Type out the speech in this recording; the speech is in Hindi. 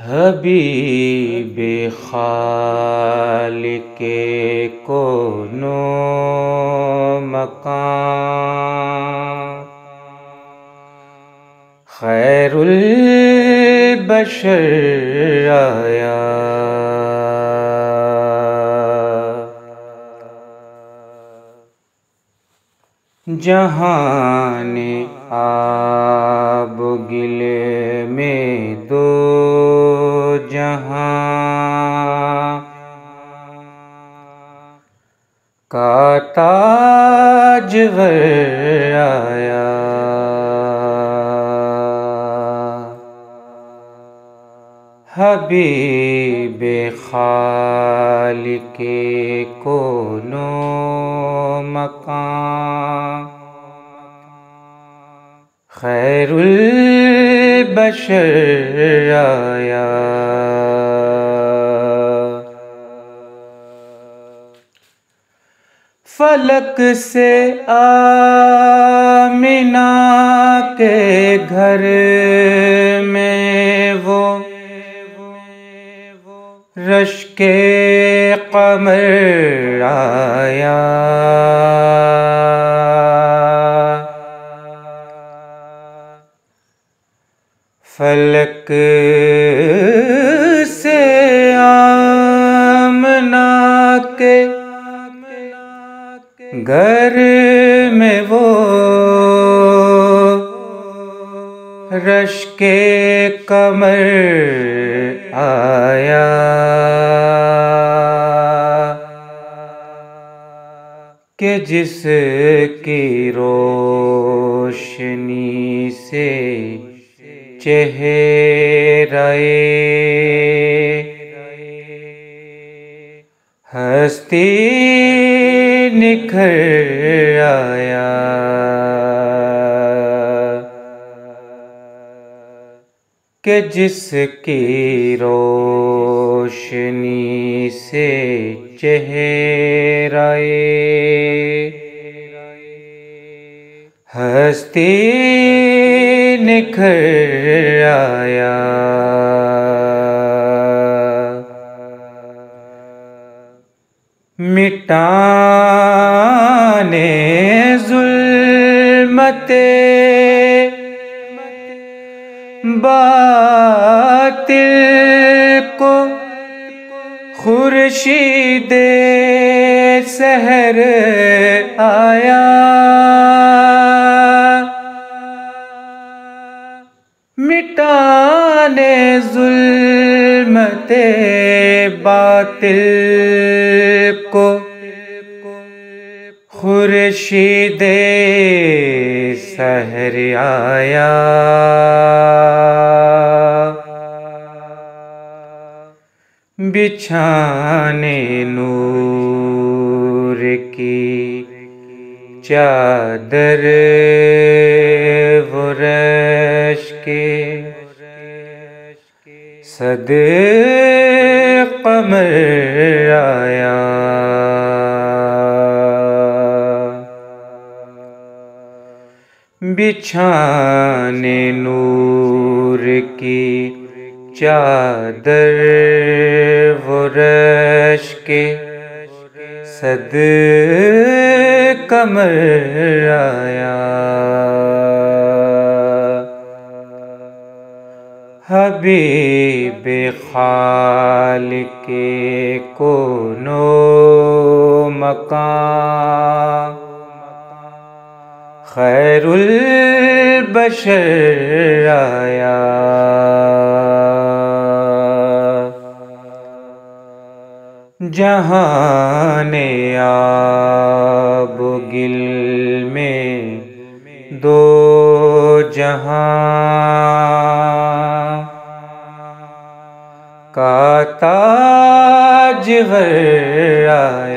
हबीब खाल के को नो मकान। खैरुल बशर आया। जहान आब का ताजवर आया। हबीब खाल के को नो मकान खैरुल बशर आया। फलक से आमिना के घर में वो रश के कमर आया। फलक घर में वो रश के कमर आया। कि जिसकी रोशनी से चेहरे हस्ती निखर आया। कि जिसकी रोशनी से चेहरे हस्ती निखर आया। मिटाने जुल्मते बातिल को खुर्शीद सहर आया। मिटाने जुल्मते बातिल को खुर्शीद सहर आया। बिछाने नूर की चादर वरश के सद कमर आया। बिछाने नूर की चादर वरश के सद कमर आया। हबीब खाल के को नो मकान खैरुल बशर आया। जहाने आब गिल में दो जहाँ। का ताजवर आया।